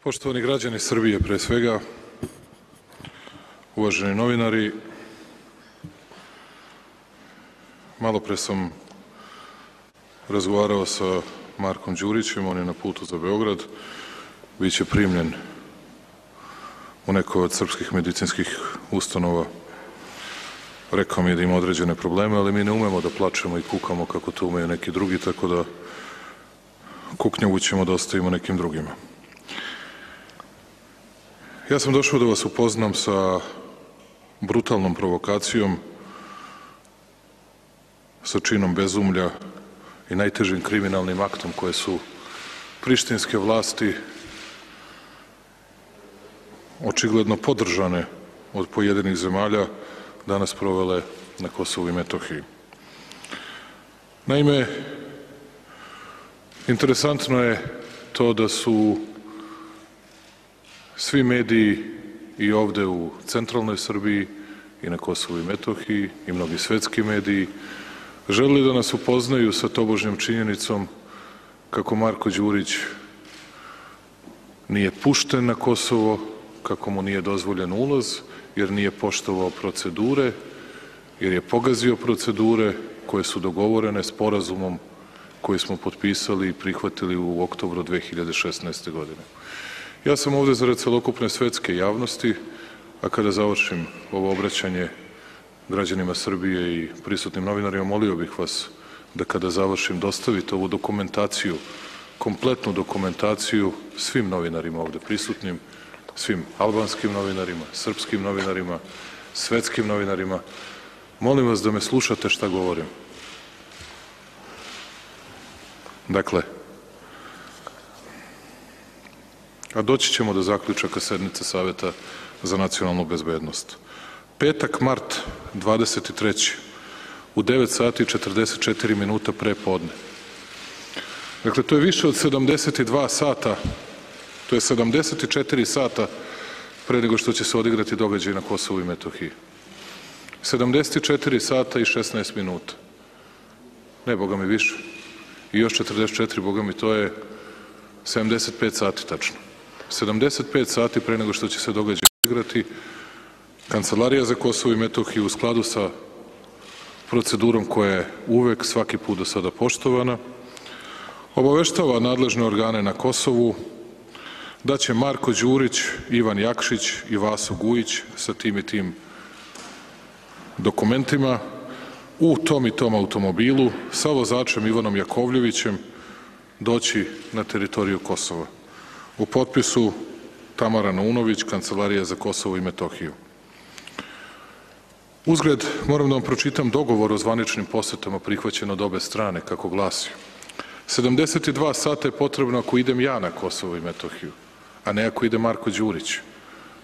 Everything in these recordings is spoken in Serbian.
Poštovani građani Srbije, pre svega, uvaženi novinari, malo pre sam razgovarao sa Markom Đurićem, on je na putu za Beograd, biće primljen u nekoj od srpskih medicinskih ustanova. Rekao mi je da ima određene probleme, ali mi ne umemo da plačemo i kukamo kako to umeju neki drugi, tako da kuknjavu ćemo da ostavimo nekim drugima. Ja sam došao da vas upoznam sa brutalnom provokacijom, sa činom bezumlja i najtežim kriminalnim aktom koje su prištinske vlasti očigledno podržane od pojedinih zemalja danas provele na Kosovu i Metohiji. Naime, interesantno je to da su svi mediji i ovde u centralnoj Srbiji i na Kosovu i Metohiji i mnogi svetski mediji želeli da nas upoznaju sa tobožnjom činjenicom kako Marko Đurić nije pušten na Kosovo, kako mu nije dozvoljen ulaz, jer nije poštovao procedure, jer je pogazio procedure koje su dogovorene sporazumom koji smo potpisali i prihvatili u oktobru 2016. godine. Ja sam ovde zarad celokupne svetske javnosti, a kada završim ovo obraćanje građanima Srbije i prisutnim novinarima, molio bih vas da kada završim dostavite ovu dokumentaciju, kompletnu dokumentaciju svim novinarima ovde prisutnim, svim albanskim novinarima, srpskim novinarima, svetskim novinarima. Molim vas da me slušate šta govorim. Dakle, a doći ćemo do zaključaka sednice Saveta za nacionalnu bezbednost. Petak, mart, 23. u 9 sati i 44 minuta pre podne. Dakle, to je više od 72 sata, to je 74 sata pre nego što će se odigrati događaj na Kosovu i Metohiji. 74 sata i 16 minuta. Ne, boga mi više. I još 44, boga mi, to je 75 sati tačno. 75 sati pre nego što će se događaj odigrati, Kancelarija za Kosovo i Metohiju u skladu sa procedurom koja je uvek svaki put do sada poštovana, obaveštava nadležne organe na Kosovu da će Marko Đurić, Ivan Jakšić i Vaso Gujić sa tim i tim dokumentima u tom i tom automobilu sa vozačem Ivanom Jakovljevićem doći na teritoriju Kosova. U potpisu Tamara Naunović, Kancelarija za Kosovo i Metohiju. Uzgled, moram da vam pročitam dogovor o zvaničnim posetama prihvaćen od obe strane, kako glasi. 72 sata je potrebno ako idem ja na Kosovo i Metohiju, a ne ako ide Marko Đurić.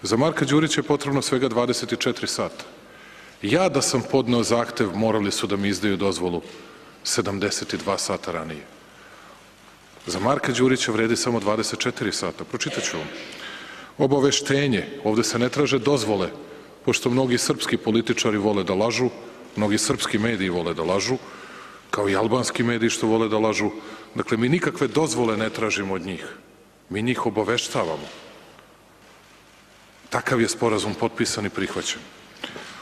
Za Marka Đurića je potrebno svega 24 sata. Ja da sam podneo zahtev, morali su da mi izdaju dozvolu 72 sata ranije. Za Marka Đurića vredi samo 24 sata. Pročitaću vam. Obaveštenje, ovde se ne traže dozvole, pošto mnogi srpski političari vole da lažu, mnogi srpski mediji vole da lažu, kao i albanski mediji što vole da lažu. Dakle, mi nikakve dozvole ne tražimo od njih. Mi njih obaveštavamo. Takav je sporazum potpisan i prihvaćen.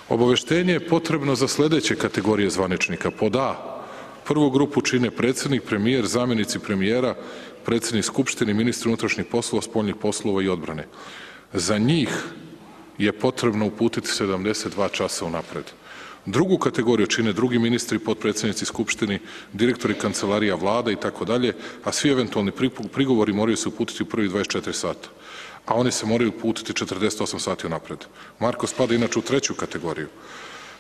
Obaveštenje je potrebno za sledeće kategorije zvaničnika. Pod A. Prvu grupu čine predsednik, premijer, zamenici premijera, predsednik Skupštine, ministri unutrašnjih poslova, spoljnih poslova i odbrane. Za njih je potrebno uputiti 72 časa unapred. Drugu kategoriju čine drugi ministri, potpredsednici Skupštini, direktori kancelarija vlada i tako dalje, a svi eventualni prigovori moraju se uputiti u prvi 24 sata a oni se moraju uputiti 48 sati unapred. Marko spada inače u treću kategoriju.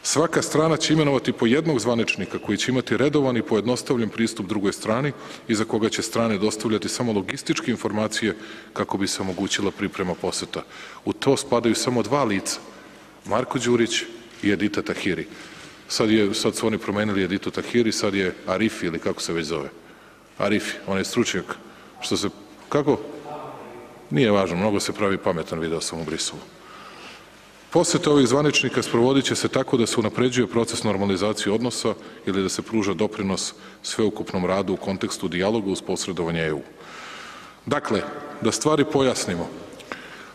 Svaka strana će imenovati po jednog zvaničnika koji će imati redovan i pojednostavljen pristup drugoj strani i za koga će strane dostavljati samo logističke informacije kako bi se omogućila priprema poseta. U to spadaju samo dva lica, Marko Đurić i Edita Tahiri. Sad, je, sad su oni promenili Editu Tahiri, sad je Arifi ili kako se već zove. Arifi, on je stručnjak. Što se, kako? Nije važno, mnogo se pravi pametan, video sam u Briselu. Posete ovih zvaničnika sprovodit će se tako da se unapređuje proces normalizacije odnosa ili da se pruža doprinos sveukupnom radu u kontekstu dijaloga uz posredovanje EU. Dakle, da stvari pojasnimo.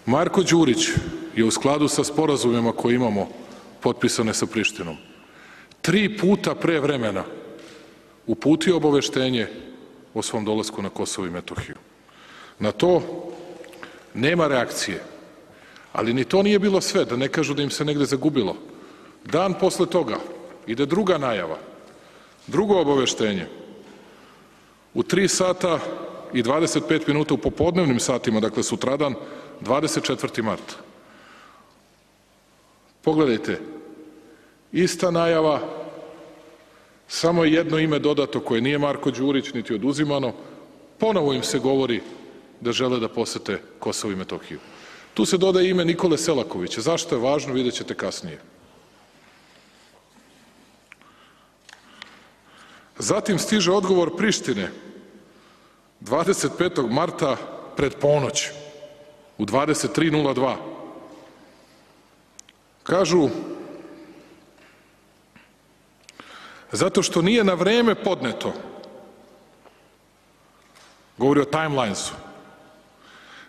Marko Đurić je u skladu sa sporazumima koje imamo potpisane sa Prištinom tri puta pre vremena uputio obaveštenje o svom dolasku na Kosovo i Metohiju. Na to nema reakcije. Ali ni to nije bilo sve, da ne kažu da im se negde zagubilo. Dan posle toga ide druga najava, drugo obaveštenje. U 3 sata i 25 minuta u popodnevnim satima, dakle sutradan, 24. mart. Pogledajte, ista najava, samo je jedno ime dodato koje nije Marko Đurić niti oduzimano, ponovo im se govori da žele da posete Kosovo i Metohiju. Tu se dodaje ime Nikole Selakovića. Zašto je važno, vidjet ćete kasnije. Zatim stiže odgovor Prištine 25. marta pred ponoć u 23.02. Kažu zato što nije na vreme podneto govori o timelinesu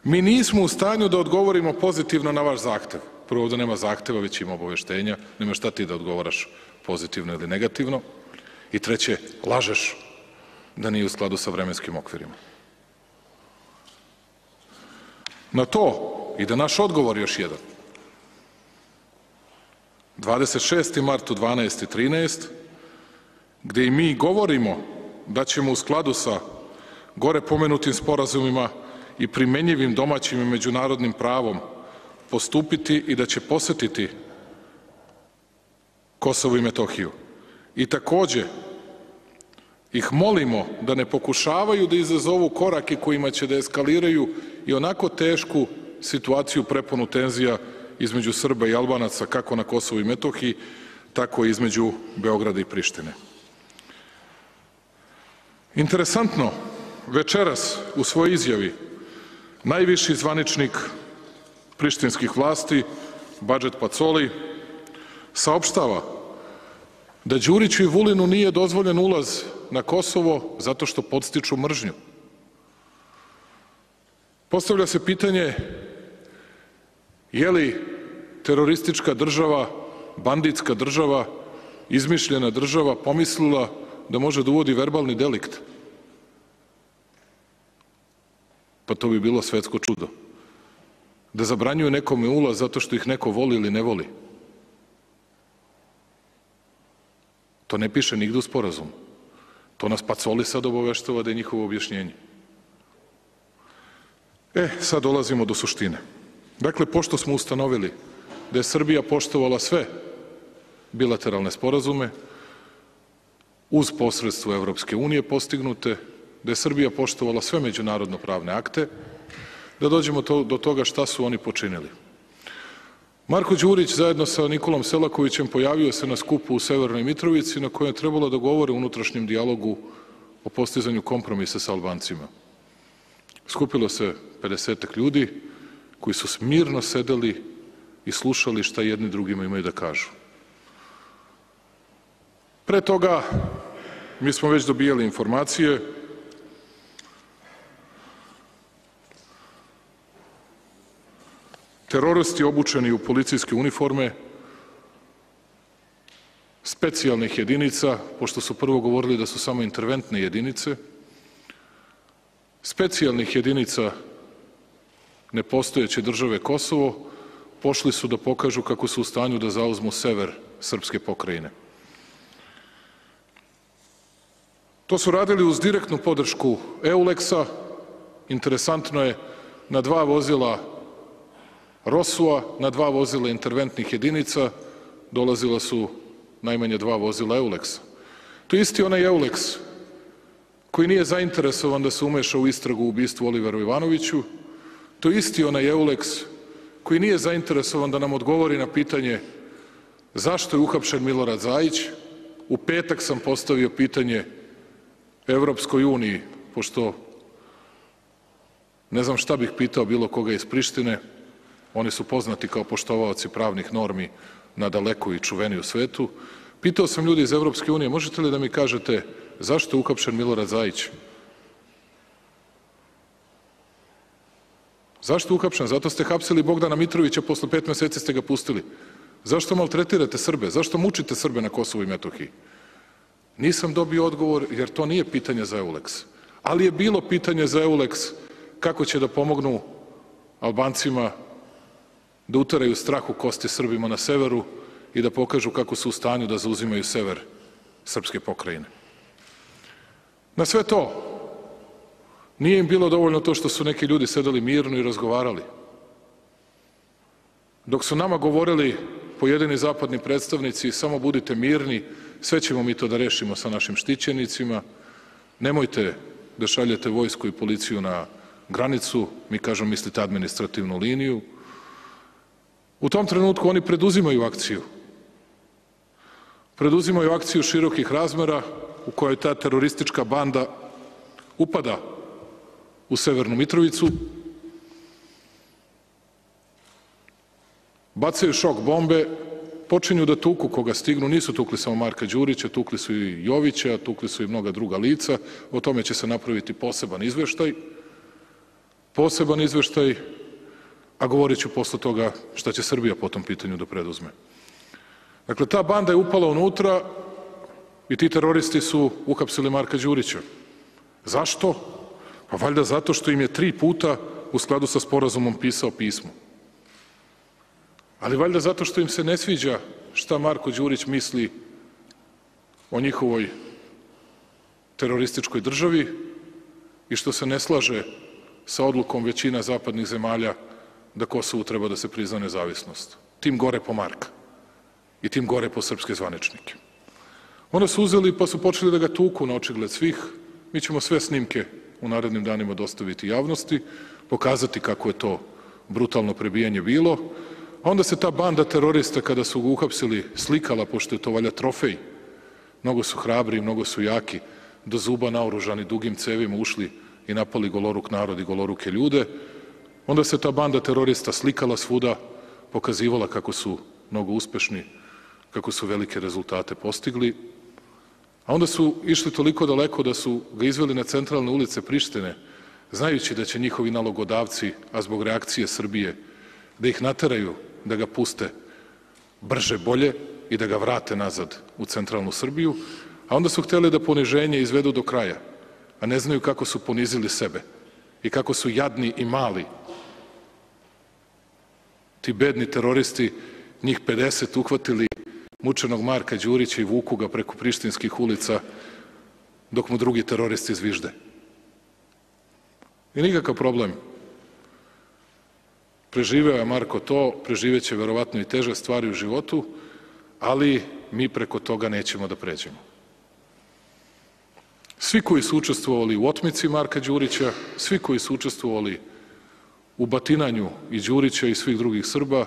mi nismo u stanju da odgovorimo pozitivno na vaš zahtev. Prvo ovde nema zahteva već ima obaveštenja. Nema šta ti da odgovaraš pozitivno ili negativno. I treće lažeš da nije u skladu sa vremenskim okvirima. Na to ide naš odgovor još jedan. 26. mart u 12.13 gde i mi govorimo da ćemo u skladu sa gore pomenutim sporazumima i primenjivim domaćim i međunarodnim pravom postupiti i da će posetiti Kosovo i Metohiju. I takođe ih molimo da ne pokušavaju da izazovu korake kojima će da eskaliraju i onako tešku situaciju preponu tenzija između Srba i Albanaca kako na Kosovu i Metohiji, tako i između Beograda i Prištine. Interesantno, večeras u svojoj izjavi najviši zvaničnik prištinskih vlasti, Badžet Pacoli, saopštava da Đuriću i Vulinu nije dozvoljen ulaz na Kosovo zato što podstiču mržnju. Postavlja se pitanje je li teroristička država, banditska država, izmišljena država pomislila da može da uvodi verbalni delikt. Pa to bi bilo svetsko čudo. Da zabranjuju nekome ulaz zato što ih neko voli ili ne voli. To ne piše nigde u sporazumu. To nas Pacoli sad obaveštava da je njihovo objašnjenje. E, sad dolazimo do suštine. Dakle, pošto smo ustanovili da je Srbija poštovala sve bilateralne sporazume, uz posredstvo Evropske unije postignute, da je Srbija poštovala sve međunarodno pravne akte, da dođemo do toga šta su oni počinili. Marko Đurić zajedno sa Nikolom Selakovićem pojavio se na skupu u Severnoj Mitrovici na kojem je trebalo da govore o unutrašnjem dijalogu o postizanju kompromisa sa Albancima. Skupilo se 50 ljudi koji su smirno sedeli i slušali šta jedni drugima imaju da kažu. Pre toga mi smo već dobijali informacije teroristi obučeni u policijske uniforme specijalnih jedinica, pošto su prvo govorili da su samo interventne jedinice, specijalnih jedinica nepostojeće države Kosovo, pošli su da pokažu kako su u stanju da zauzmu sever srpske pokrajine. To su radili uz direktnu podršku Euleksa, interesantno je, na dva vozila Rosua, na dva vozila interventnih jedinica dolazila su najmanje dva vozila Euleksa. To je isti onaj Euleks koji nije zainteresovan da se umeša u istragu u ubistvu Oliveru Ivanoviću, to je isti onaj Euleks koji nije zainteresovan da nam odgovori na pitanje zašto je uhapšen Milorad Zajić. U petak sam postavio pitanje Evropskoj uniji, pošto ne znam šta bih pitao bilo koga iz Prištine, oni su poznati kao poštovaoci pravnih normi na daleko i čuveni u svetu, pitao sam ljudi iz Evropske unije, možete li da mi kažete zašto je uhapšen Milorad Zajić? Zašto je uhapšen? Zato ste hapsili Bogdana Mitrovića, posle pet meseci ste ga pustili. Zašto maltretirate Srbe? Zašto mučite Srbe na Kosovu i Metohiji? Nisam dobio odgovor, jer to nije pitanje za Euleks. Ali je bilo pitanje za Euleks kako će da pomognu Albancima da utaraju strah u kosti Srbima na severu i da pokažu kako su u stanju da zauzimaju sever srpske pokrajine. Na sve to, nije im bilo dovoljno to što su neki ljudi sedeli mirno i razgovarali. Dok su nama govorili pojedini zapadni predstavnici samo budite mirni, sve ćemo mi to da rešimo sa našim štićenicima, nemojte da šaljete vojsku i policiju na granicu, mi kažemo mislite administrativnu liniju. U tom trenutku oni preduzimaju akciju. Preduzimaju akciju širokih razmera u kojoj ta teroristička banda upada u Severnu Mitrovicu, bacaju šok bombe, počinju da tuku koga stignu, nisu tukli samo Marka Đurića, tukli su i Jovića, tukli su i mnoga druga lica, o tome će se napraviti poseban izveštaj, poseban izveštaj, a govorit ću posle toga šta će Srbija po tom pitanju da preduzme. Dakle, ta banda je upala unutra i ti teroristi su uhapsili Marka Đurića. Zašto? Pa valjda zato što im je tri puta u skladu sa sporazumom pisao pismo. Ali valjda zato što im se ne sviđa šta Marko Đurić misli o njihovoj terorističkoj državi i što se ne slaže sa odlukom većina zapadnih zemalja da Kosovu treba da se prizna nezavisnost. Tim gore po Marka i tim gore po srpske zvaničnike. Onda su uzeli pa su počeli da ga tuku na očigled svih. Mi ćemo sve snimke u narednim danima dostaviti javnosti, pokazati kako je to brutalno prebijanje bilo. A onda se ta banda terorista, kada su ga uhapsili, slikala, pošto je to valja trofej, mnogo su hrabri, mnogo su jaki, do zuba naoružani dugim cevima ušli i napali goloruk narod i goloruke ljude, onda se ta banda terorista slikala svuda, pokazivala kako su mnogo uspešni, kako su velike rezultate postigli, a onda su išli toliko daleko da su ga izveli na centralne ulice Prištine, znajući da će njihovi nalogodavci, a zbog reakcije Srbije, da ih nateraju da ga puste brže bolje i da ga vrate nazad u centralnu Srbiju, a onda su hteli da poniženje izvedu do kraja, a ne znaju kako su ponizili sebe i kako su jadni i mali ti bedni teroristi, njih 50 uhvatili mučenog Marka Đurića i vuku ga preko prištinskih ulica dok mu drugi teroristi zvižde. I nikakav problem. Preživeo je Marko to, preživeće verovatno i teže stvari u životu, ali mi preko toga nećemo da pređemo. Svi koji su učestvovali u otmici Marka Đurića, svi koji su učestvovali u batinanju i Đurića i svih drugih Srba,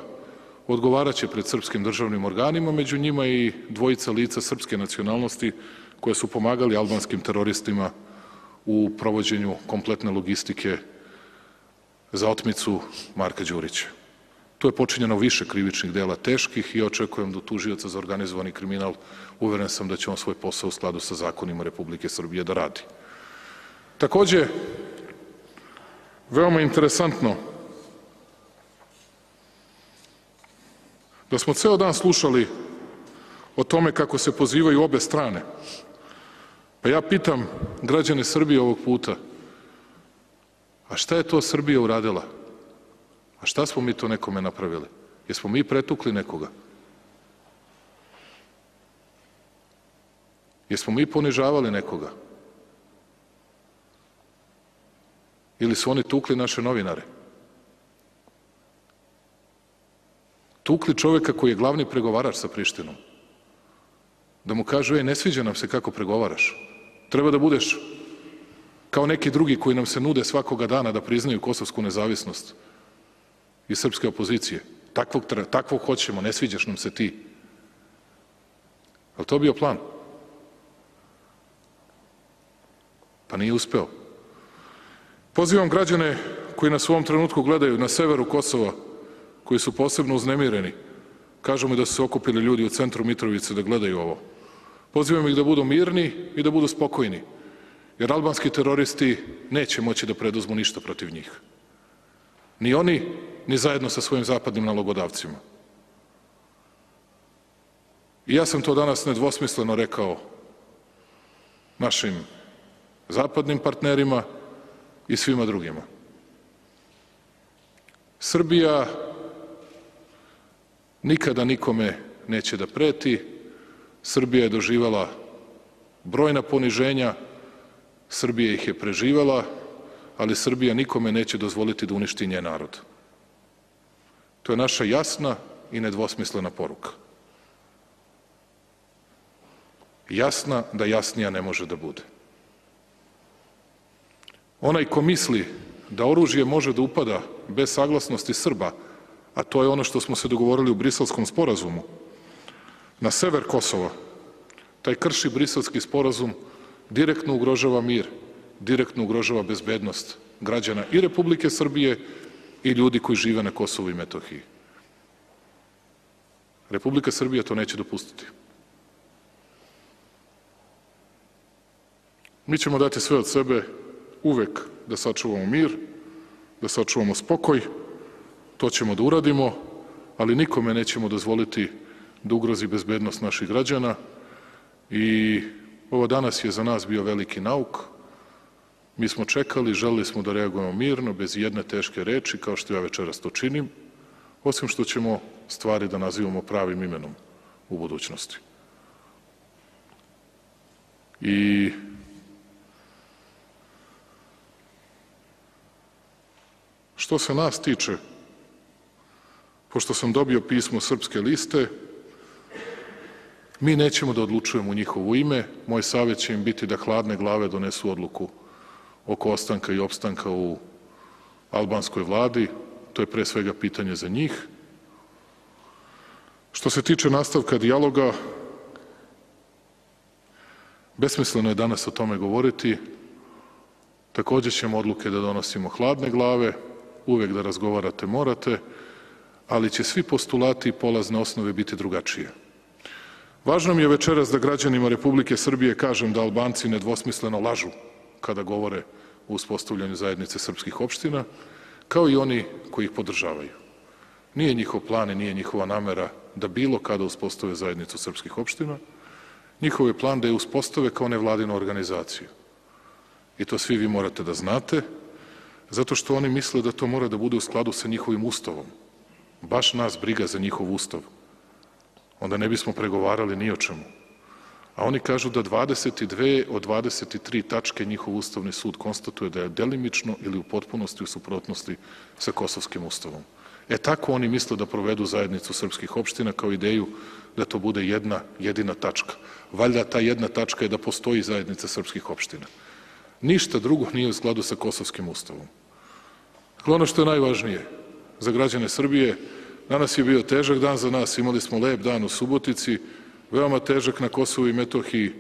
odgovaraće pred srpskim državnim organima, među njima i dvojica lica srpske nacionalnosti koje su pomagali albanskim teroristima u provođenju kompletne logistike za otmicu Marka Đurića. Tu je počinjeno više krivičnih dela teških i očekujem da tužioca za organizovani kriminal uveren sam da će on svoj posao u skladu sa zakonima Republike Srbije da radi. Takođe, veoma interesantno da smo ceo dan slušali o tome kako se pozivaju obe strane. Pa ja pitam građane Srbije ovog puta, a šta je to Srbija uradila? A šta smo mi to nekome napravili? Jesmo mi pretukli nekoga? Jesmo mi ponižavali nekoga? Ili su oni tukli naše novinare? tukli čoveka koji je glavni pregovarač sa Prištinom. Da mu kažu, ej, ne sviđa nam se kako pregovaraš. Treba da budeš kao neki drugi koji nam se nude svakoga dana da priznaju kosovsku nezavisnost i srpske opozicije. Takvog, takvog hoćemo, ne sviđaš nam se ti. Ali to bio plan? Pa nije uspeo. Pozivam građane koji nas u ovom trenutku gledaju na severu Kosova, koji su posebno uznemireni. Kažu mi da su se okupili ljudi u centru Mitrovice da gledaju ovo. Pozivam ih da budu mirni i da budu spokojni, jer albanski teroristi neće moći da preduzmu ništa protiv njih. Ni oni, ni zajedno sa svojim zapadnim nalogodavcima. I ja sam to danas nedvosmisleno rekao našim zapadnim partnerima i svima drugima. Srbija nikada nikome neće da preti, Srbija je doživala brojna poniženja, Srbija ih je preživela, ali Srbija nikome neće dozvoliti da uništi njen narod. To je naša jasna i nedvosmislena poruka. Jasna da jasnija ne može da bude. Onaj ko misli da oružje može da upada bez saglasnosti Srba, a to je ono što smo se dogovorili u Briselskom sporazumu, na sever Kosova, taj krši Briselski sporazum, direktno ugrožava mir, direktno ugrožava bezbednost građana i Republike Srbije i ljudi koji žive na Kosovu i Metohiji. Republika Srbija to neće dopustiti. Mi ćemo dati sve od sebe uvek da sačuvamo mir, da sačuvamo spokoj, to ćemo da uradimo, ali nikome nećemo dozvoliti da ugrozi bezbednost naših građana i ovo danas je za nas bio veliki nauk. Mi smo čekali, želeli smo da reagujemo mirno, bez jedne teške reči, kao što ja večeras to činim, osim što ćemo stvari da nazivamo pravim imenom u budućnosti. I Što se nas tiče, pošto sam dobio pismo Srpske liste, mi nećemo da odlučujemo njihovo ime, moj savjet će im biti da hladne glave donesu odluku oko ostanka i opstanka u albanskoj vladi, to je pre svega pitanje za njih. Što se tiče nastavka dijaloga, besmisleno je danas o tome govoriti, takođe ćemo odluke da donosimo hladne glave, uvek da razgovarate morate, ali će svi postulati i polazne osnove biti drugačije. Važno mi je večeras da građanima Republike Srbije kažem da Albanci nedvosmisleno lažu kada govore o uspostavljanju zajednice srpskih opština, kao i oni koji ih podržavaju. Nije njihov plan i nije njihova namera da bilo kada uspostave zajednicu srpskih opština, njihov je plan da je uspostave kao nevladinu organizaciju. I to svi vi morate da znate, Zato što oni misle da to mora da bude u skladu sa njihovim ustavom. Baš nas briga za njihov ustav. Onda ne bismo pregovarali ni o čemu. A oni kažu da 22 od 23 tačke njihov ustavni sud konstatuje da je delimično ili u potpunosti u suprotnosti sa kosovskim ustavom. E tako oni misle da provedu zajednicu srpskih opština kao ideju da to bude jedna jedina tačka. Valjda ta jedna tačka je da postoji zajednica srpskih opština. Ništa drugo nije u skladu sa kosovskim ustavom. Ono što je najvažnije za građane Srbije, danas je bio težak dan za nas, imali smo lep dan u Subotici, veoma težak na Kosovu i Metohiji.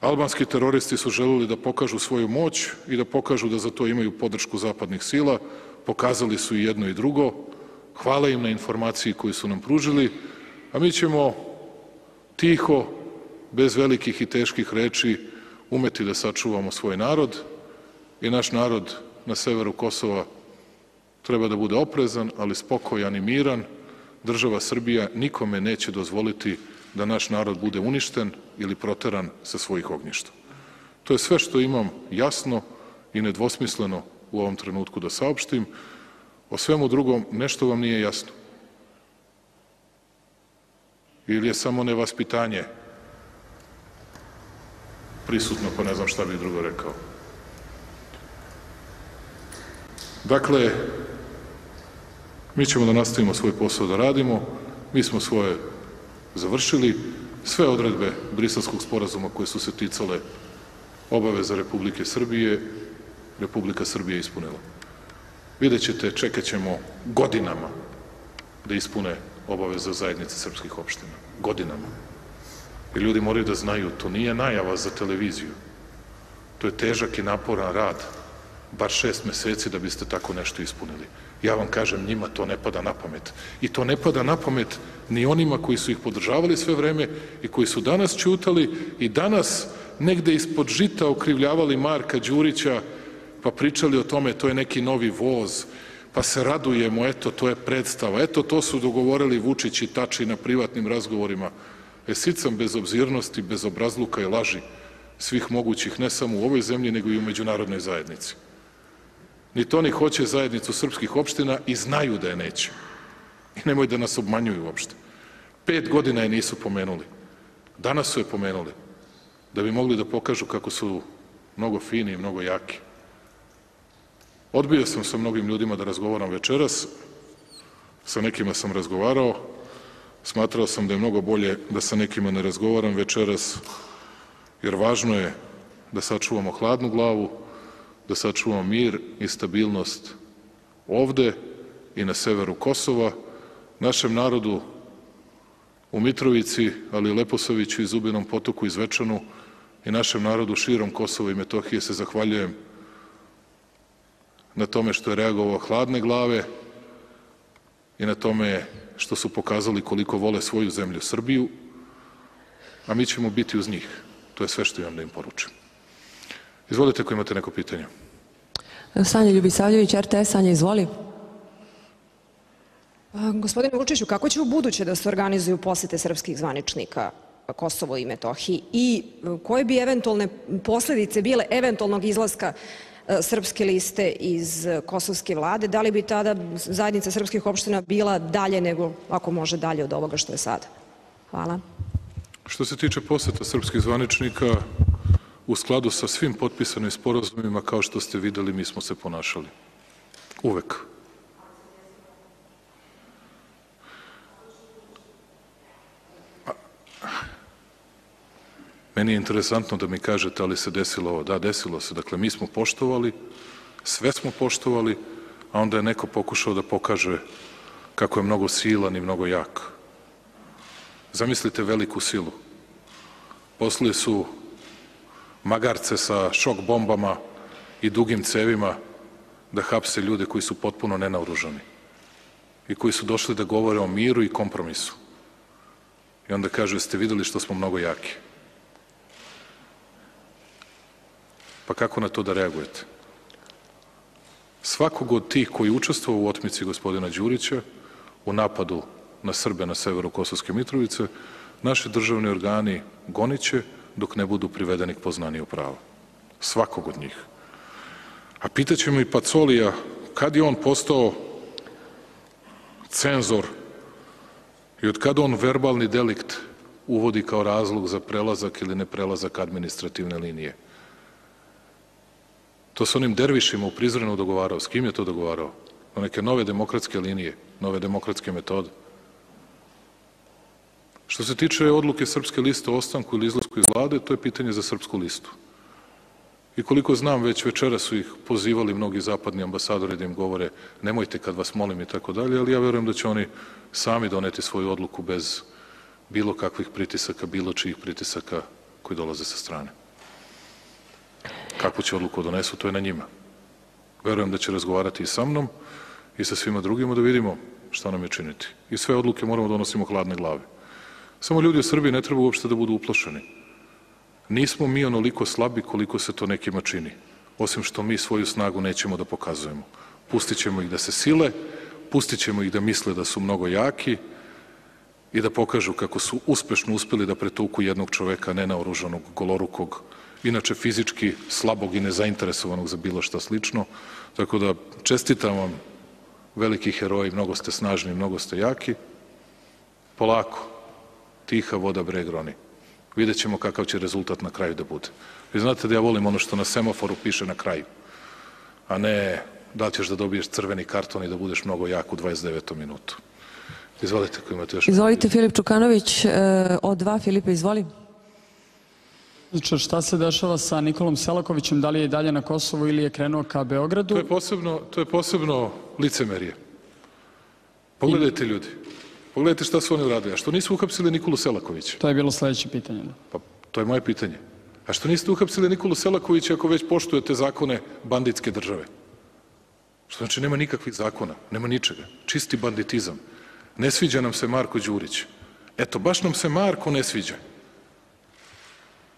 Albanski teroristi su želeli da pokažu svoju moć i da pokažu da za to imaju podršku zapadnih sila, pokazali su i jedno i drugo, hvala im na informaciji koju su nam pružili, a mi ćemo tiho, bez velikih i teških reči, umeti da sačuvamo svoj narod i naš narod na severu Kosova treba da bude oprezan, ali spokojan i miran. Država Srbija nikome neće dozvoliti da naš narod bude uništen ili proteran sa svojih ognjišta. To je sve što imam jasno i nedvosmisleno u ovom trenutku da saopštim. O svemu drugom nešto vam nije jasno. Ili je samo nevaspitanje prisutno, pa ne znam šta bih drugo rekao. Dakle, mi ćemo da nastavimo svoj posao da radimo, mi smo svoje završili, sve odredbe Briselskog sporazuma koje su se ticale obaveza Republike Srbije, Republika Srbije ispunila. Vidjet ćete, čekat ćemo godinama da ispune obaveze zajednice srpskih opština. Godinama. I ljudi moraju da znaju, to nije najava za televiziju. To je težak i naporan rad, bar šest meseci da biste tako nešto ispunili. Ja vam kažem, njima to ne pada na pamet. I to ne pada na pamet ni onima koji su ih podržavali sve vreme i koji su danas ćutali i danas negde ispod žita okrivljavali Marka Đurića, pa pričali o tome, to je neki novi voz, pa se radujemo, eto, to je predstava, eto, to su dogovorili Vučić i Tači na privatnim razgovorima. E, sicam bezobzirnosti, bezobrazluka i laži svih mogućih, ne samo u ovoj zemlji, nego i u međunarodnoj zajednici. Niti oni hoće zajednicu srpskih opština i znaju da je neće. I nemoj da nas obmanjuju uopšte. Pet godina je nisu pomenuli. Danas su je pomenuli. Da bi mogli da pokažu kako su mnogo fini i mnogo jaki. Odbio sam sa mnogim ljudima da razgovaram večeras, sa nekima sam razgovarao, smatrao sam da je mnogo bolje da sa nekima ne razgovaram večeras, jer važno je da sačuvamo hladnu glavu, da sačuvamo mir i stabilnost ovde i na severu Kosova, našem narodu u Mitrovici, ali i Leposaviću i Zubinom potoku i Zvečanu i našem narodu širom Kosova i Metohije se zahvaljujem na tome što je reagovao hladne glave i na tome što su pokazali koliko vole svoju zemlju Srbiju, a mi ćemo biti uz njih. To je sve što imam da im poručim. Izvolite ako imate neko pitanje. Sanja Ljubisavljević, RTS, Sanja, izvoli. Gospodine Vučiću, kako će u buduće da se organizuju posete srpskih zvaničnika Kosovo i Metohiji i koje bi eventualne posledice bile eventualnog izlaska e, srpske liste iz kosovske vlade, da li bi tada zajednica srpskih opština bila dalje nego, ako može dalje od ovoga što je sada? Hvala. Što se tiče poseta srpskih zvaničnika, u skladu sa svim potpisanim sporazumima, kao što ste videli, mi smo se ponašali. Uvek. Meni je interesantno da mi kažete, ali se desilo ovo. Da, desilo se. Dakle, mi smo poštovali, sve smo poštovali, a onda je neko pokušao da pokaže kako je mnogo silan i mnogo jak. Zamislite veliku silu. Poslali su magarce sa šok bombama i dugim cevima da hapse ljude koji su potpuno nenaoružani i koji su došli da govore o miru i kompromisu. I onda kažu, jeste videli što smo mnogo jaki. Pa kako na to da reagujete? Svakog od tih koji učestvovao u otmici gospodina Đurića, u napadu na Srbe na severu Kosovske Mitrovice, naši državni organi goniće dok ne budu privedeni k poznaniju prava. Svakog od njih. A pitaćemo i Pacolija kad je on postao cenzor i od kada on verbalni delikt uvodi kao razlog za prelazak ili ne prelazak administrativne linije. To sa onim dervišima u Prizrenu dogovarao. S kim je to dogovarao? Na neke nove demokratske linije, nove demokratske metode. Što se tiče odluke Srpske liste o ostanku ili izlasku iz vlade, to je pitanje za Srpsku listu. I koliko znam, već večera su ih pozivali mnogi zapadni ambasadori da im govore nemojte kad vas molim i tako dalje, ali ja verujem da će oni sami doneti svoju odluku bez bilo kakvih pritisaka, bilo čijih pritisaka koji dolaze sa strane. Kakvu će odluku donesu, to je na njima. Verujem da će razgovarati i sa mnom i sa svima drugima da vidimo šta nam je činiti. I sve odluke moramo da donosimo hladne glave. Samo ljudi u Srbiji ne treba uopšte da budu uplašeni. Nismo mi onoliko slabi koliko se to nekima čini, osim što mi svoju snagu nećemo da pokazujemo. Pustit ćemo ih da se sile, pustit ćemo ih da misle da su mnogo jaki i da pokažu kako su uspešno uspeli da pretuku jednog čoveka nenaoružanog, golorukog, inače fizički slabog i nezainteresovanog za bilo šta slično. Tako da čestitam vam veliki heroji, mnogo ste snažni, mnogo ste jaki. Polako, tiha voda breg roni. Vidjet ćemo kakav će rezultat na kraju da bude. Vi znate da ja volim ono što na semaforu piše na kraju, a ne da li ćeš da dobiješ crveni karton i da budeš mnogo jak u 29. minutu. Izvolite ako imate još... Izvolite Filip Čukanović, e, od dva Filipa, izvoli. Znači, šta se dešava sa Nikolom Selakovićem? Da li je i dalje na Kosovu ili je krenuo ka Beogradu? To je posebno, to je posebno licemerije. Pogledajte ljudi. Pogledajte šta su oni uradili. A što nisu uhapsili Nikolu Selakovića? To je bilo sledeće pitanje. Da. Pa to je moje pitanje. A što niste uhapsili Nikolu Selakovića ako već poštujete zakone banditske države? Što znači nema nikakvih zakona, nema ničega. Čisti banditizam. Ne sviđa nam se Marko Đurić. Eto, baš nam se Marko ne sviđa.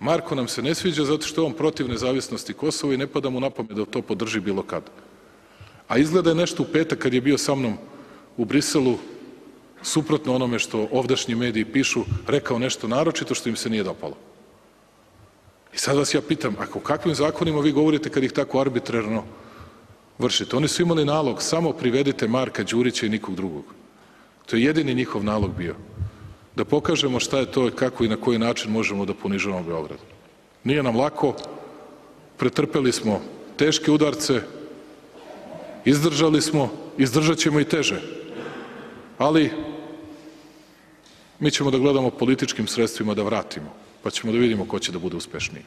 Marko nam se ne sviđa zato što je on protiv nezavisnosti Kosova i ne pada mu na pamet da to podrži bilo kad. A izgleda je nešto u petak kad je bio sa mnom u Briselu, suprotno onome što ovdašnji mediji pišu, rekao nešto naročito što im se nije dopalo. I sad vas ja pitam, ako kakvim zakonima vi govorite kad ih tako arbitrarno vršite? Oni su imali nalog, samo privedite Marka Đurića i nikog drugog. To je jedini njihov nalog bio. Da pokažemo šta je to, kako i na koji način možemo da ponižavamo Beograd. Nije nam lako, pretrpeli smo teške udarce, izdržali smo, izdržat ćemo i teže. Ali, mi ćemo da gledamo političkim sredstvima da vratimo, pa ćemo da vidimo ko će da bude uspešniji.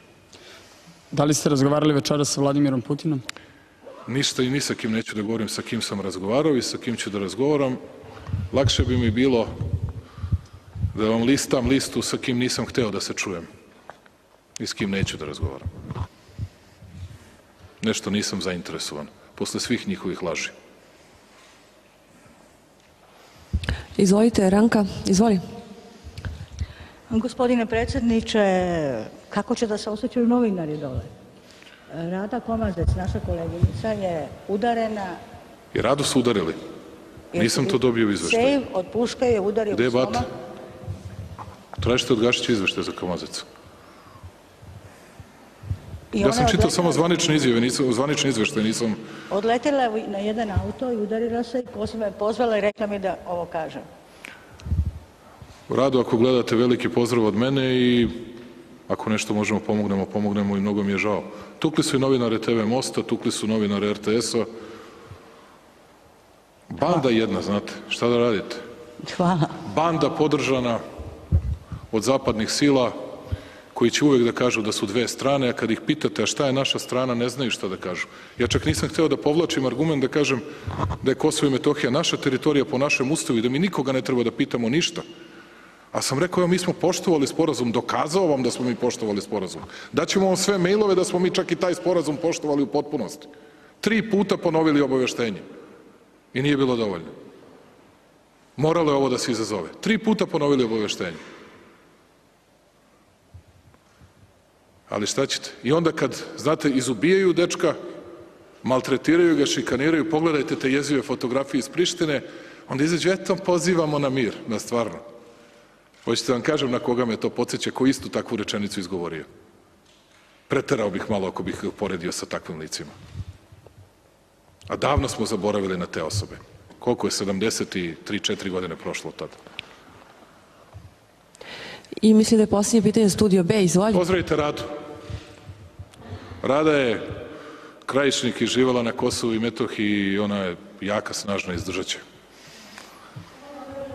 Da li ste razgovarali večera sa Vladimirom Putinom? Ništa i ni sa kim neću da govorim sa kim sam razgovarao i sa kim ću da razgovaram. Lakše bi mi bilo da vam listam listu sa kim nisam hteo da se čujem i s kim neću da razgovaram. Nešto nisam zainteresovan, posle svih njihovih laži. Izvolite, Ranka, izvoli. Gospodine predsjedniče, kako će da se osjećaju novinari dole? Rada Komazec, naša koleginica, je udarena... I rado su udarili. Nisam to dobio u izveštaju. Sejv od puške je udario Gde je u stomak. Tražite od Gašića izveštaj za Kamazac. I Ja sam čitao samo zvanične izjave, nisam, zvanični izveštaj, nisam... Odletela je na jedan auto i udarila se i poslije me pozvala i rekla mi da ovo kažem. Rado, ako gledate, veliki pozdrav od mene i ako nešto možemo pomognemo, pomognemo i mnogo mi je žao. Tukli su i novinare TV Mosta, tukli su novinare RTS-a. Banda jedna, znate, šta da radite? Hvala. Banda podržana od zapadnih sila koji će uvek da kažu da su dve strane, a kad ih pitate a šta je naša strana, ne znaju šta da kažu. Ja čak nisam hteo da povlačim argument da kažem da je Kosovo i Metohija naša teritorija po našem ustavu i da mi nikoga ne treba da pitamo ništa. A sam rekao, mi smo poštovali sporazum, dokazao vam da smo mi poštovali sporazum. Daćemo vam sve mailove da smo mi čak i taj sporazum poštovali u potpunosti. Tri puta ponovili obaveštenje. I nije bilo dovoljno. Moralo je ovo da se izazove. Tri puta ponovili obaveštenje. Ali šta ćete? I onda kad, znate, izubijaju dečka, maltretiraju ga, šikaniraju, pogledajte te jezive fotografije iz Prištine, onda izađe, eto, pozivamo na mir, na stvarno. Hoćete vam kažem na koga me to podsjeća, ko istu takvu rečenicu izgovorio. Preterao bih malo ako bih ga poredio sa takvim licima. A davno smo zaboravili na te osobe. Koliko je 73-4 godine prošlo tada? I mislim da je posljednje pitanje Studio B, izvoli. Pozdravite Radu. Rada je krajišnik i živala na Kosovu i Metohiji i ona je jaka, snažna, izdržat će.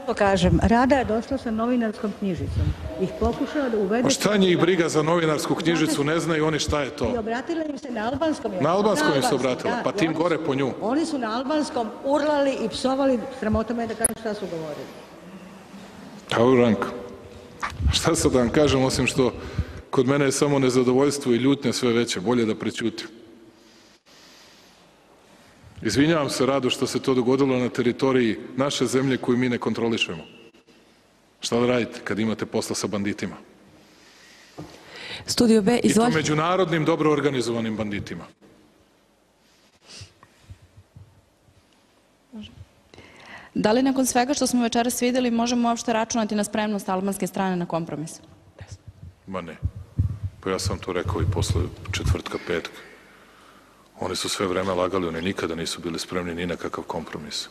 To kažem, Rada je došla sa novinarskom knjižicom. Ih pokušala da uvede... Pa šta njih briga za novinarsku knjižicu, ne znaju oni šta je I to. obratila im se na albanskom. Na albanskom im se obratila, da. pa I tim gore po nju. Oni su na albanskom urlali i psovali, sramota me da kažem šta su govorili. Kao Ranko. Šta sad da vam kažem, osim što kod mene je samo nezadovoljstvo i ljutnja sve veće, bolje da prećutim. Izvinjavam se rado što se to dogodilo na teritoriji naše zemlje koju mi ne kontrolišemo. Šta da radite kad imate posla sa banditima? Studio B, I to međunarodnim, dobro organizovanim banditima. Da li nakon svega što smo večeras videli možemo uopšte računati na spremnost albanske strane na kompromis? Ma ne. Pa ja sam to rekao i posle četvrtka, petka. Oni su sve vreme lagali, oni nikada nisu bili spremni ni na kakav kompromis.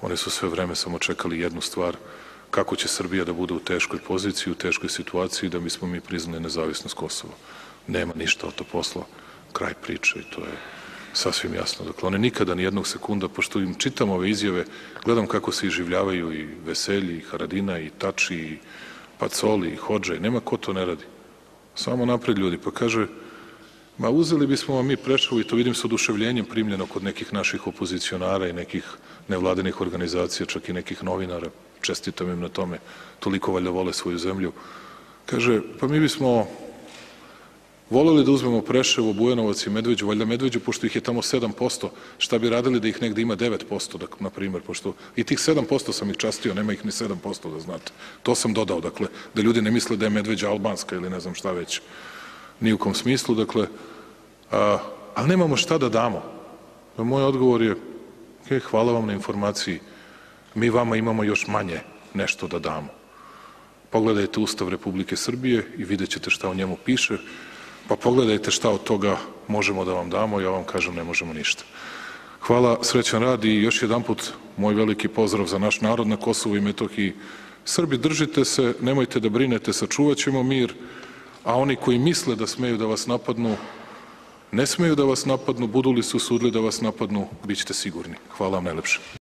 Oni su sve vreme samo čekali jednu stvar, kako će Srbija da bude u teškoj poziciji, u teškoj situaciji, da mi smo mi priznali nezavisnost Kosova. Nema ništa od to posla, kraj priče i to je sasvim jasno. Dakle, oni nikada ni jednog sekunda, pošto im čitam ove izjave, gledam kako se iživljavaju i Veselji, i Haradina, i Tači, i Pacoli, i Hođe, nema ko to ne radi. Samo napred ljudi, pa kaže, ma uzeli bismo vam mi prešavu i to vidim sa oduševljenjem primljeno kod nekih naših opozicionara i nekih nevladinih organizacija, čak i nekih novinara, čestitam im na tome, toliko valjda vole svoju zemlju. Kaže, pa mi bismo voleli da uzmemo Preševo, Bujanovac i Medveđu, valjda Medveđu, pošto ih je tamo 7%, šta bi radili da ih negde ima 9%, da, na primjer, pošto i tih 7% sam ih častio, nema ih ni 7%, da znate. To sam dodao, dakle, da ljudi ne misle da je Medveđa albanska ili ne znam šta već, ni u kom smislu, dakle, a, ali nemamo šta da damo. Moj odgovor je, Ok, hvala vam na informaciji. Mi vama imamo još manje nešto da damo. Pogledajte Ustav Republike Srbije i vidjet ćete šta u njemu piše, pa pogledajte šta od toga možemo da vam damo, ja vam kažem ne možemo ništa. Hvala, srećan rad i još jedanput moj veliki pozdrav za naš narod na Kosovu i Metohiji. Srbi, držite se, nemojte da brinete, sačuvat ćemo mir, a oni koji misle da smeju da vas napadnu, ne smeju da vas napadnu, budu li su sudili da vas napadnu, bit ćete sigurni. Hvala vam najlepše.